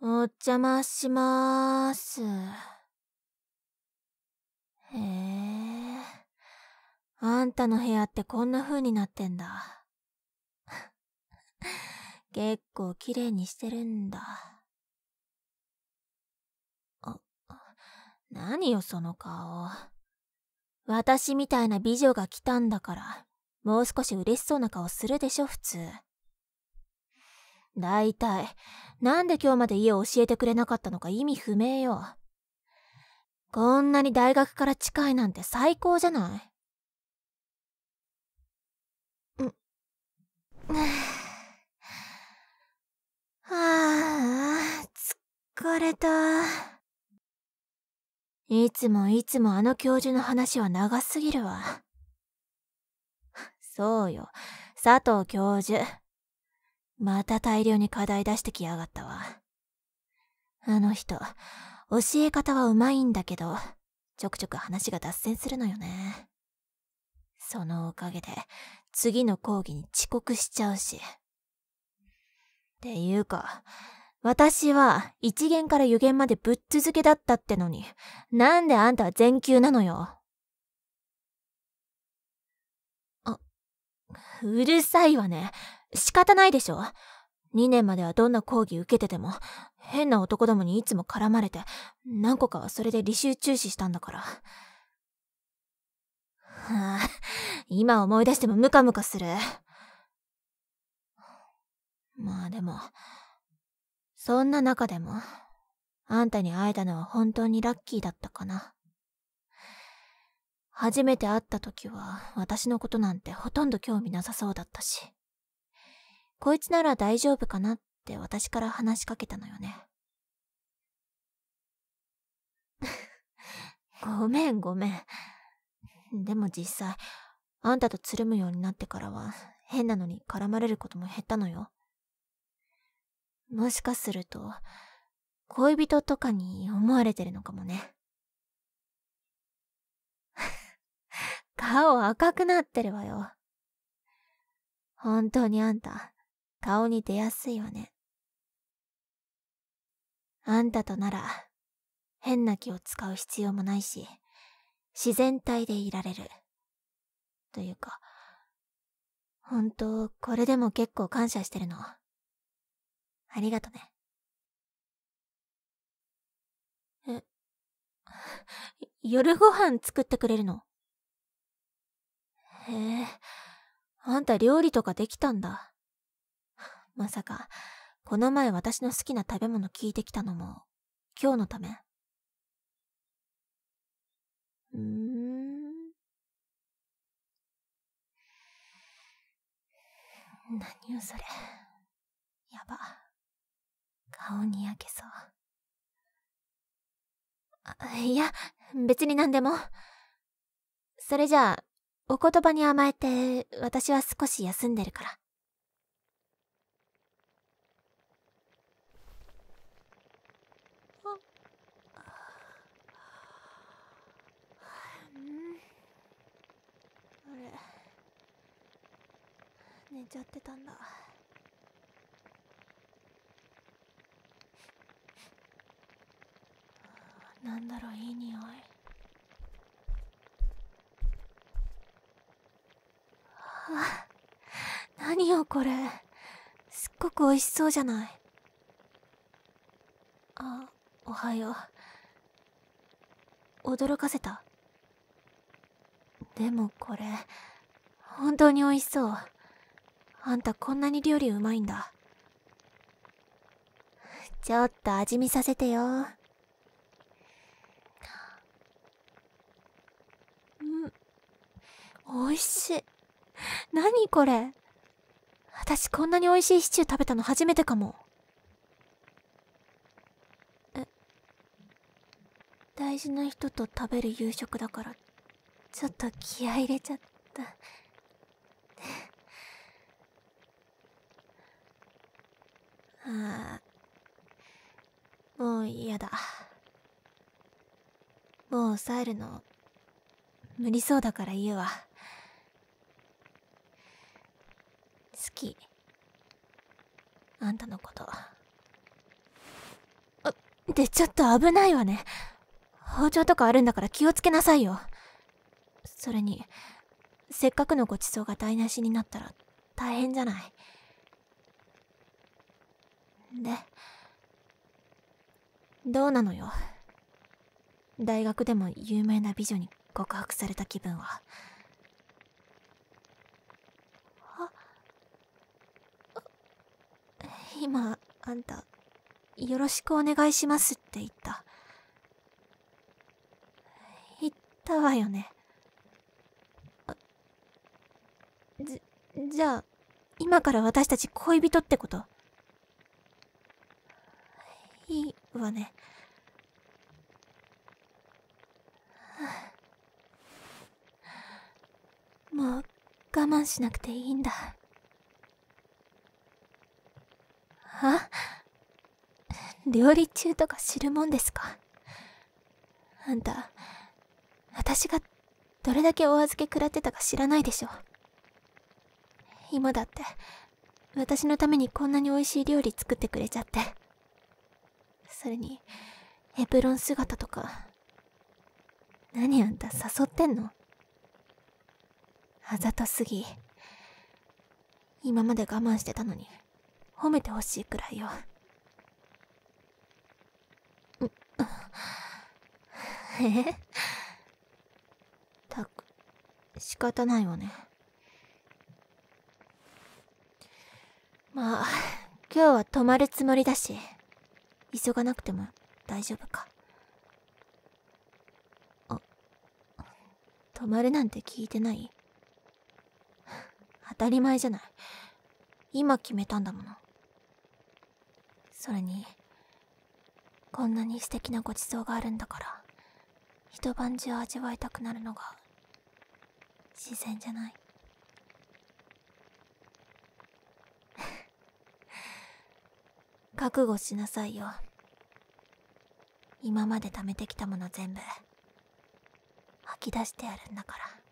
お邪魔しまーす。へえ。あんたの部屋ってこんな風になってんだ。結構綺麗にしてるんだ。あ、何よその顔。私みたいな美女が来たんだから、もう少し嬉しそうな顔するでしょ、普通。だいたい、なんで今日まで家を教えてくれなかったのか意味不明よ。こんなに大学から近いなんて最高じゃないん、は あ、疲れた。いつもいつもあの教授の話は長すぎるわ。そうよ、佐藤教授。また大量に課題出してきやがったわ。あの人、教え方はうまいんだけど、ちょくちょく話が脱線するのよね。そのおかげで、次の講義に遅刻しちゃうし。っていうか、私は一元から湯限までぶっ続けだったってのに、なんであんたは全休なのよ。あ、うるさいわね。仕方ないでしょ。2年まではどんな講義受けてても、変な男どもにいつも絡まれて、何個かはそれで履修中止したんだから。はあ、今思い出してもムカムカする。まあでも、そんな中でも、あんたに会えたのは本当にラッキーだったかな。初めて会った時は、私のことなんてほとんど興味なさそうだったし。こいつなら大丈夫かなって私から話しかけたのよね。ごめんごめん。でも実際、あんたとつるむようになってからは、変なのに絡まれることも減ったのよ。もしかすると、恋人とかに思われてるのかもね。顔赤くなってるわよ。本当にあんた、顔に出やすいわね。あんたとなら、変な気を使う必要もないし、自然体でいられる。というか、本当、これでも結構感謝してるの。ありがとね。え、夜ご飯作ってくれるの？へえ、あんた料理とかできたんだ。まさか、この前私の好きな食べ物聞いてきたのも、今日のため？うーん。何よそれ。やば。顔に焼けそう。あ、いや、別に何でも。それじゃあ、お言葉に甘えて、私は少し休んでるから。寝ちゃってたんだ。なんだろういい匂い。あ何よこれ。すっごく美味しそうじゃない。あおはよう。驚かせた。でもこれ本当に美味しそう。あんたこんなに料理うまいんだ。ちょっと味見させてよ。ん。美味しい。何これ。私こんなに美味しいシチュー食べたの初めてかも。え大事な人と食べる夕食だからちょっと気合い入れちゃった。ああもう嫌だもう抑えるの無理そうだから言うわ好きあんたのことあで、ちょっと危ないわね。包丁とかあるんだから気をつけなさいよ。それに、せっかくのごちそうが台無しになったら大変じゃない。で、どうなのよ？大学でも有名な美女に告白された気分は？あ今、あんた、よろしくお願いしますって言った。言ったわよね。じ、じゃあ、今から私たち恋人ってこと？いいわね。もう我慢しなくていいんだ。は料理中とか知るもんですか？あんた、私がどれだけお預け食らってたか知らないでしょ。今だって、私のためにこんなに美味しい料理作ってくれちゃって。それに、エプロン姿とか。何あんた誘ってんの？あざとすぎ。今まで我慢してたのに、褒めてほしいくらいよ。え？たく、仕方ないわね。まあ、今日は泊まるつもりだし、急がなくても大丈夫か。あ、泊まるなんて聞いてない？当たり前じゃない。今決めたんだもの。それに、こんなに素敵なごちそうがあるんだから、一晩中味わいたくなるのが、自然じゃない。覚悟しなさいよ。今まで貯めてきたもの全部吐き出してやるんだから。